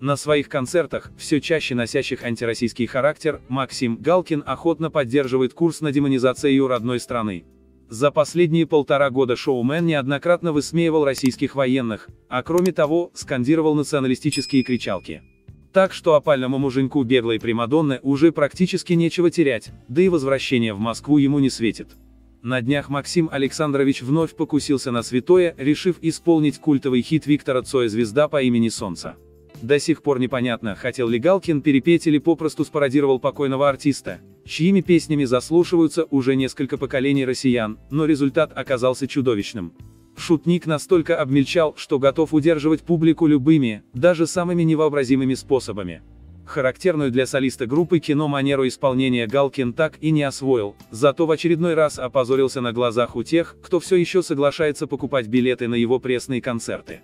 На своих концертах, все чаще носящих антироссийский характер, Максим Галкин охотно поддерживает курс на демонизацию родной страны. За последние полтора года шоумен неоднократно высмеивал российских военных, а кроме того, скандировал националистические кричалки. Так что опальному муженьку беглой Примадонны уже практически нечего терять, да и возвращение в Москву ему не светит. На днях Максим Александрович вновь покусился на святое, решив исполнить культовый хит Виктора Цоя «Звезда по имени Солнца». До сих пор непонятно, хотел ли Галкин перепеть или попросту спародировал покойного артиста, чьими песнями заслушиваются уже несколько поколений россиян, но результат оказался чудовищным. Шутник настолько обмельчал, что готов удерживать публику любыми, даже самыми невообразимыми способами. Характерную для солиста группы кино манеру исполнения Галкин так и не освоил, зато в очередной раз опозорился на глазах у тех, кто все еще соглашается покупать билеты на его пресные концерты.